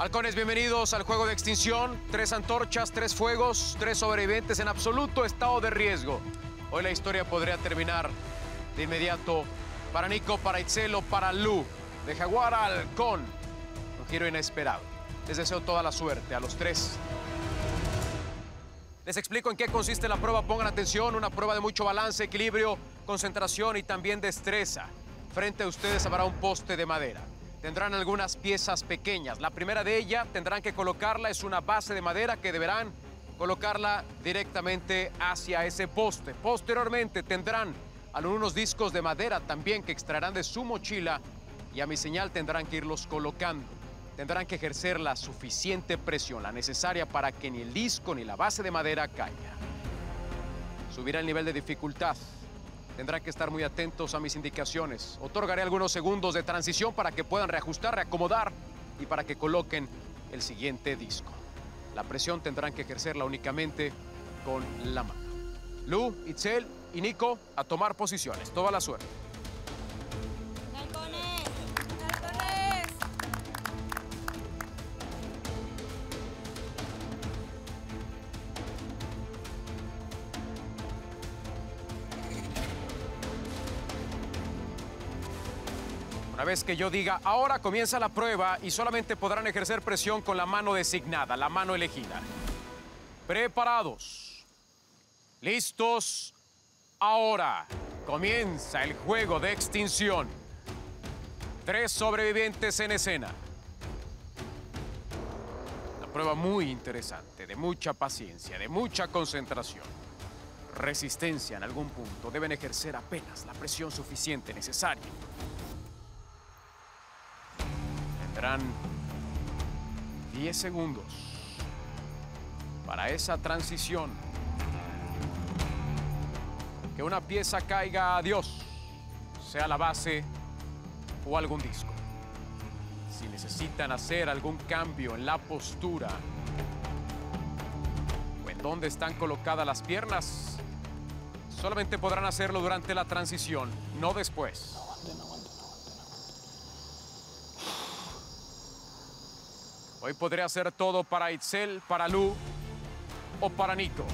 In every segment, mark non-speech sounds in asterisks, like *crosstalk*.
Halcones, bienvenidos al juego de extinción. Tres antorchas, tres fuegos, tres sobrevivientes en absoluto estado de riesgo. Hoy la historia podría terminar de inmediato para Nico, para Itzelo, para Lu. De Jaguar a Halcón. Un giro inesperado. Les deseo toda la suerte a los tres. Les explico en qué consiste la prueba. Pongan atención. Una prueba de mucho balance, equilibrio, concentración y también destreza. Frente a ustedes habrá un poste de madera. Tendrán algunas piezas pequeñas. La primera de ellas tendrán que colocarla, es una base de madera que deberán colocarla directamente hacia ese poste. Posteriormente tendrán algunos discos de madera también que extraerán de su mochila y a mi señal tendrán que irlos colocando. Tendrán que ejercer la suficiente presión, la necesaria para que ni el disco ni la base de madera caiga. Subirá el nivel de dificultad. Tendrán que estar muy atentos a mis indicaciones. Otorgaré algunos segundos de transición para que puedan reajustar, reacomodar y para que coloquen el siguiente disco. La presión tendrán que ejercerla únicamente con la mano. Lu, Itzel y Nico a tomar posiciones. Toda la suerte. Una vez que yo diga, ahora comienza la prueba y solamente podrán ejercer presión con la mano designada, la mano elegida. Preparados. Listos. Ahora comienza el juego de extinción. Tres sobrevivientes en escena. Una prueba muy interesante, de mucha paciencia, de mucha concentración. Resistencia en algún punto. Deben ejercer apenas la presión suficiente necesaria. Tendrán 10 segundos para esa transición. Que una pieza caiga a Dios, sea la base o algún disco. Si necesitan hacer algún cambio en la postura o en dónde están colocadas las piernas, solamente podrán hacerlo durante la transición, no después. Hoy podría hacer todo para Itzel, para Lu o para Nico.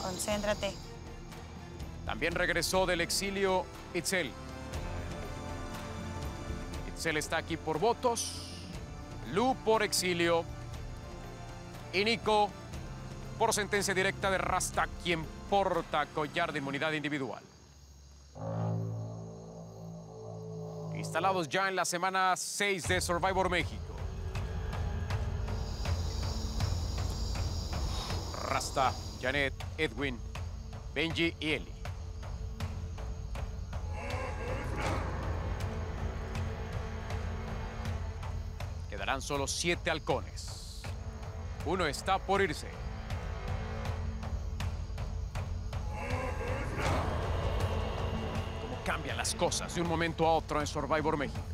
Concéntrate. También regresó del exilio Itzel. Itzel está aquí por votos, Lu por exilio y Nico por sentencia directa de Rasta, quien porta collar de inmunidad individual. Instalados ya en la semana 6 de Survivor México. Rasta, Janet, Edwin, Benji y Eli. Quedarán solo siete halcones. Uno está por irse. ¿Cómo cambian las cosas de un momento a otro en Survivor México?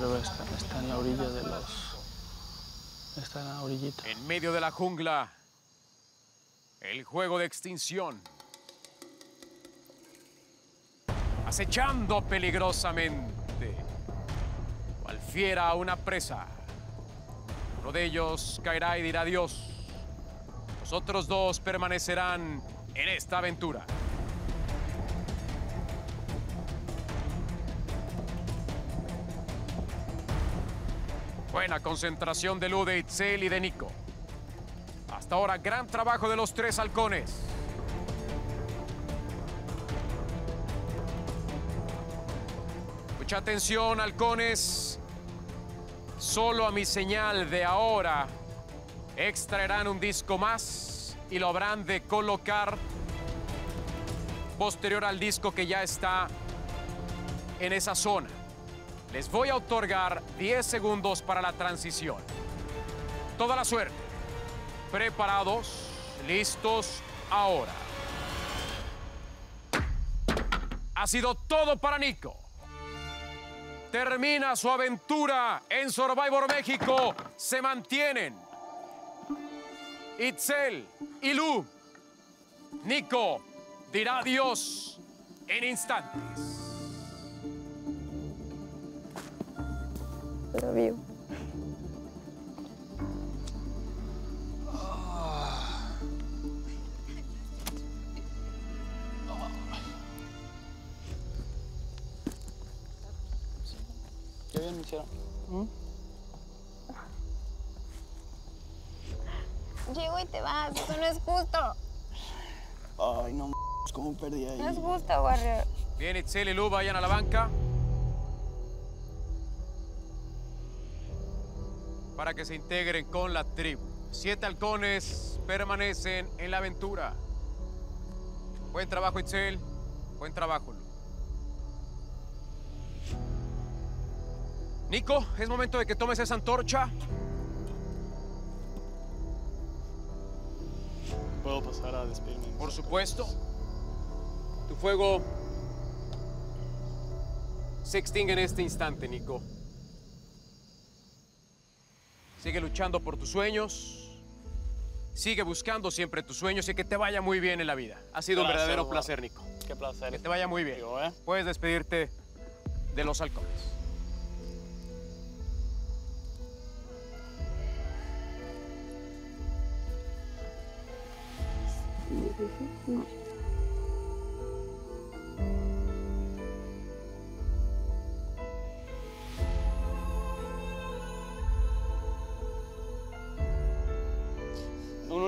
Pero está, está en la orilla de los... Está en la orillita. En medio de la jungla, el juego de extinción. Acechando peligrosamente, cual fiera a una presa. Uno de ellos caerá y dirá adiós. Los otros dos permanecerán en esta aventura. Buena concentración de Lu, de Itzel y de Nico. Hasta ahora, gran trabajo de los tres halcones. Mucha atención, halcones. Solo a mi señal de ahora extraerán un disco más y lo habrán de colocar posterior al disco que ya está en esa zona. Les voy a otorgar 10 segundos para la transición. Toda la suerte. Preparados, listos, ahora. Ha sido todo para Nico. Termina su aventura en Survivor México. Se mantienen Itzel y Lu. Nico dirá adiós en instantes. Lo vio. Qué bien me hicieron. ¿Mm? Llego y te vas. Eso no es justo. Ay, no, cómo perdí ahí. No es justo, Warrior. Bien, Itzel y Lu, vayan a la banca. Para que se integren con la tribu. Siete halcones permanecen en la aventura. Buen trabajo, Itzel. Buen trabajo, Lu. Nico, es momento de que tomes esa antorcha. ¿Puedo pasar a despedirme? Por supuesto. Tu fuego se extingue en este instante, Nico. Sigue luchando por tus sueños. Sigue buscando siempre tus sueños y que te vaya muy bien en la vida. Ha sido un verdadero placer, Nico. Qué placer. Que te vaya muy bien. Digo, ¿eh? Puedes despedirte de los halcones.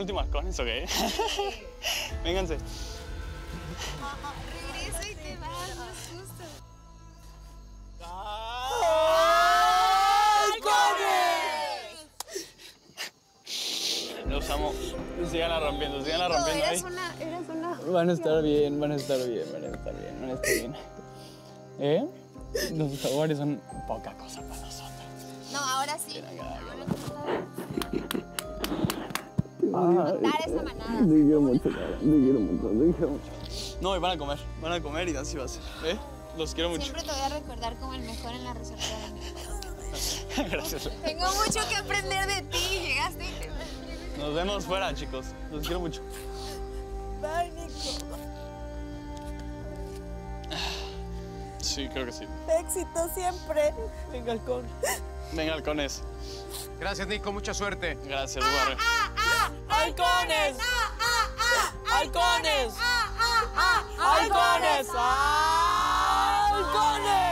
Último halcón, ¿eso qué? *laughs* Vénganse. Regresa y te vas. No es justo. Los amo. Síganla rompiendo, síganla rompiendo ahí. eres una, eres una. Van a estar bien, van a estar bien, van a estar bien, van a estar bien. ¿Eh? Los jaguares son poca cosa para nosotros. No, ahora sí. Esa manada. te quiero mucho, te quiero mucho, te quiero mucho. No, y van a comer, van a comer y así va a ser. ¿Eh? Los quiero mucho. Siempre te voy a recordar como el mejor en la reserva de mi *laughs* Gracias. Tengo mucho que aprender de ti. Llegaste y te... Nos vemos fuera, chicos. Los quiero mucho. Bye, Nico. Sí, creo que sí. Éxito siempre. Venga, halcón. Venga, halcones. Gracias, Nico. Mucha suerte. Gracias, ¡Halcones! ¡Halcones! ¡Halcones! ¡Halcones!